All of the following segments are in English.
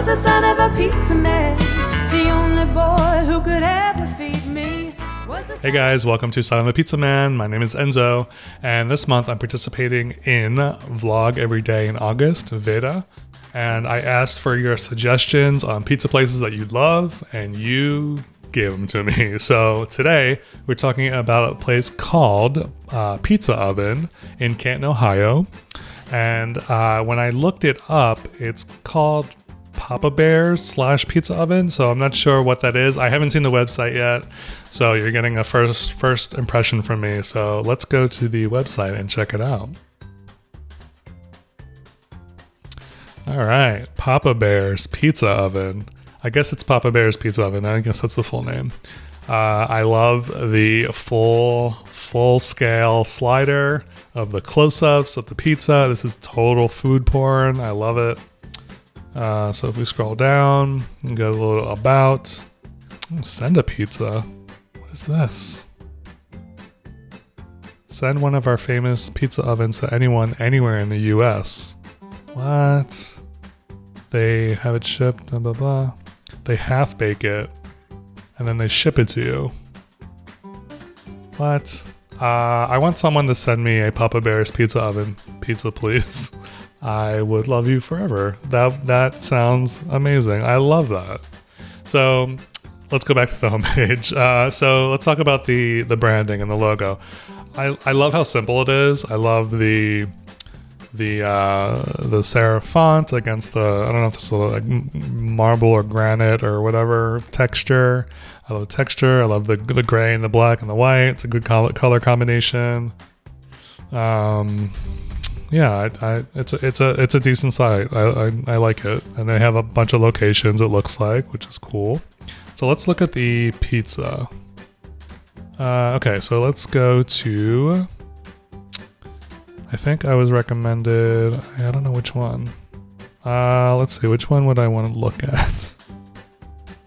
was the son of a pizza man. The only boy who could ever feed me Hey guys, welcome to Son of a Pizza Man. My name is Enzo, and this month I'm participating in Vlog Every Day in August, Veda. And I asked for your suggestions on pizza places that you love, and you gave them to me. So today we're talking about a place called uh, Pizza Oven in Canton, Ohio. And uh, when I looked it up, it's called Papa Bears slash Pizza Oven. So I'm not sure what that is. I haven't seen the website yet, so you're getting a first first impression from me. So let's go to the website and check it out. All right, Papa Bear's Pizza Oven. I guess it's Papa Bear's Pizza Oven. I guess that's the full name. Uh, I love the full full scale slider of the close ups of the pizza. This is total food porn. I love it. Uh, so if we scroll down and go a little about, send a pizza. What is this? Send one of our famous pizza ovens to anyone anywhere in the US. What? They have it shipped, blah blah blah. They half bake it and then they ship it to you. What? Uh, I want someone to send me a Papa Bear's pizza oven pizza, please. I would love you forever. That that sounds amazing. I love that. So let's go back to the homepage. Uh, so let's talk about the the branding and the logo. I, I love how simple it is. I love the the uh, the serif font against the I don't know if this is like marble or granite or whatever texture. I love the texture. I love the the gray and the black and the white. It's a good color color combination. Um, yeah, I, I, it's a it's a it's a decent site. I, I I like it, and they have a bunch of locations. It looks like, which is cool. So let's look at the pizza. Uh, okay, so let's go to. I think I was recommended. I don't know which one. Uh, let's see. Which one would I want to look at?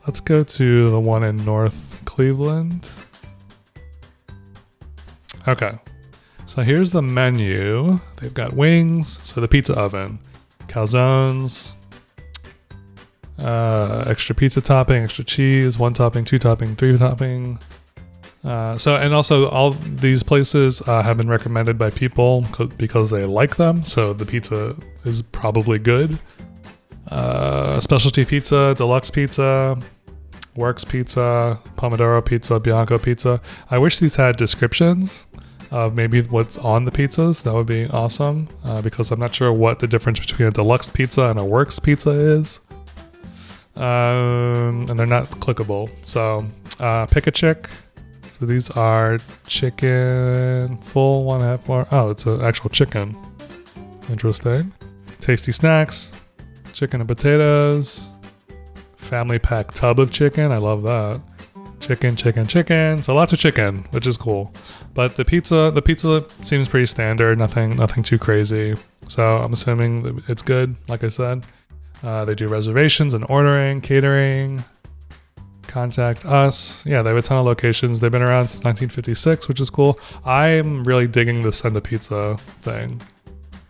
Let's go to the one in North Cleveland. Okay. So here's the menu. They've got wings, so the pizza oven, calzones, uh, extra pizza topping, extra cheese, one topping, two topping, three topping. Uh, so and also all these places uh, have been recommended by people because they like them. So the pizza is probably good. Uh, specialty pizza, deluxe pizza, works pizza, pomodoro pizza, bianco pizza. I wish these had descriptions of maybe what's on the pizzas. That would be awesome uh, because I'm not sure what the difference between a deluxe pizza and a works pizza is. Um, and they're not clickable. So uh, pick a chick. So these are chicken, full one half more. Oh, it's an actual chicken. Interesting. Tasty snacks, chicken and potatoes, family pack tub of chicken. I love that. Chicken, chicken, chicken. So lots of chicken, which is cool. But the pizza, the pizza seems pretty standard. Nothing, nothing too crazy. So I'm assuming it's good. Like I said, uh, they do reservations and ordering, catering. Contact us. Yeah, they have a ton of locations. They've been around since 1956, which is cool. I'm really digging the send a pizza thing.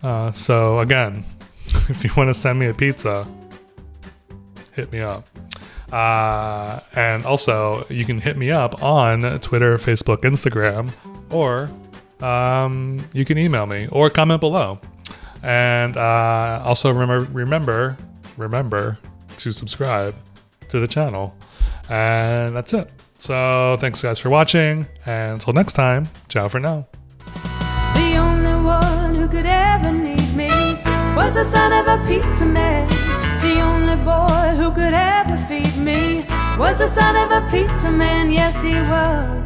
Uh, so again, if you want to send me a pizza, hit me up. Uh, and also, you can hit me up on Twitter, Facebook, Instagram, or um, you can email me or comment below. And uh, also remember, remember, remember to subscribe to the channel. And that's it. So thanks guys for watching. And until next time, ciao for now. The only one who could ever need me was the son of a pizza man. The only boy who could ever feed me was the son of a pizza man. Yes, he was.